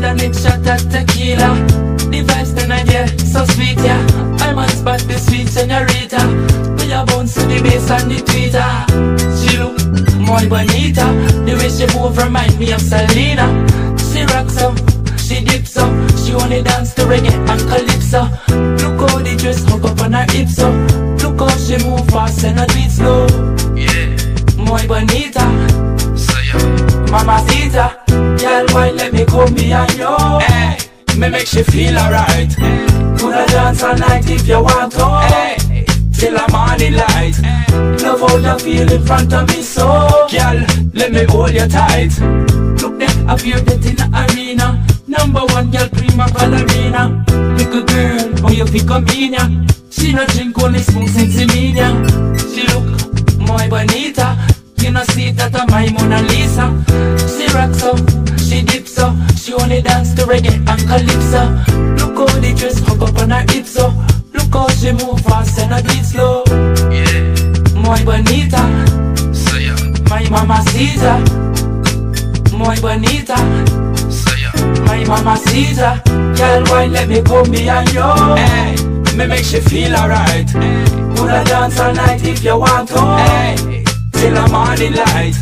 that mix shot at tequila. The vibes then I get so sweet, yeah. I'm on spot this sweet senorita. We are bones to the bass and the tweeter. She look more bonita. The way she move remind me of Selena. She rocks up, she dips up. She only dance to reggae and calypso. Look how the dress hook up on her hips up. Look how she move fast and her tweet slow. Yeah, muy bonita. So yeah. Mamacita. Girl, why let me come behind you? Hey, me make she feel alright. Coulda dance all night if you want to. Hey, Till the morning light. Love how you feel in front of me so. girl, let me hold you tight. Look there, I feel that in the arena. Number one girl, prima ballerina. Little girl, how you feel convenient. She no drink only smooth sexy my Mona Lisa. She rocks up, she dips up. She only dance to reggae and calypso. Look how the dress hug up on her hips so. Look how she move fast and a beat slow. Yeah, Muy bonita, so yeah, my mamacita. Muy bonita. so yeah. My mama her Girl, why let me come behind you Hey, me make she feel alright. Coulda dance all night if you want to Hey, Till the morning light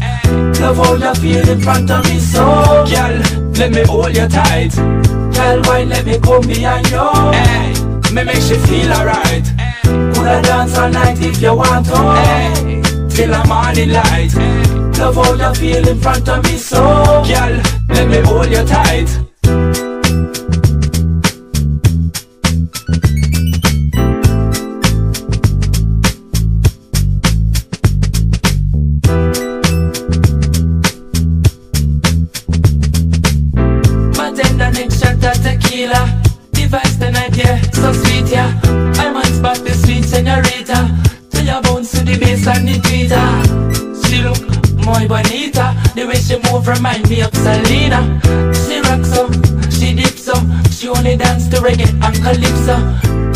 Love how you feel in front of me so girl, let me hold you tight. Girl, why let me come behind you Hey, me make she feel alright. Coulda dance all night if you want to Hey, Till the morning light Love how you feel in front of me so Next shot of tequila. Device the night, yeah, so sweet, yeah. I'm on spot, the sweet senorita. Till you bounce to the bass and the tweeter. She look muy bonita. The way she move remind me of Selena. She rocks up, she dips up. She only dance to reggae and calypso